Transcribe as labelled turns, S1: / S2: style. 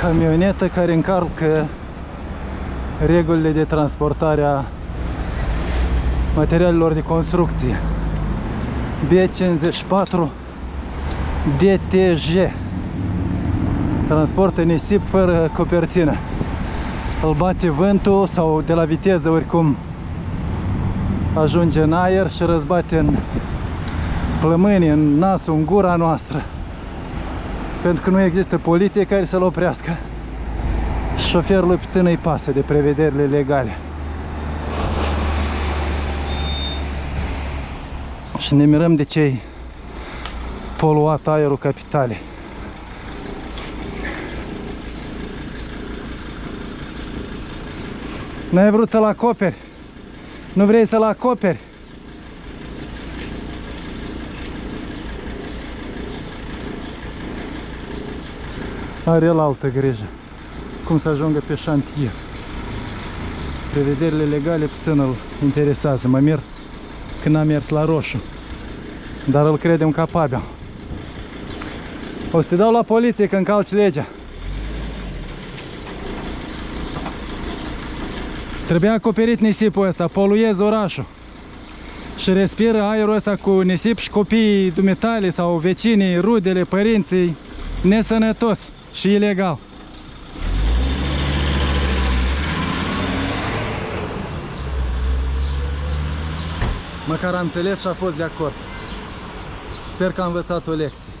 S1: camionetă care încalcă regulile de transportare a materialelor de construcție. B54 DTG transportă nisip fără copertină. Îl bate vântul sau de la viteză oricum ajunge în aer și răzbate în plămâni, în nasul, în gura noastră. Pentru că nu există poliție care să-l oprească. Șoferului puțin îi pasă de prevederile legale. Și ne mirăm de cei poluat aerul capitalei. N-ai vrut să-l acoperi? Nu vrei să-l acoperi? Are el altă grijă. Cum să ajungă pe șantier. Prevederile legale puțin îl interesează. Mă mir când am mers la roșu. Dar îl credem capabil. O să te dau la poliție când calci legea. Trebuia acoperit nisipul ăsta, poluezi orașul. Și respiră aerul ăsta cu nisip și copiii dumitale sau vecinii, rudele, părinții, nesănătos și ilegal. Măcar am înțeles și a fost de acord. Sper că am învățat o lecție.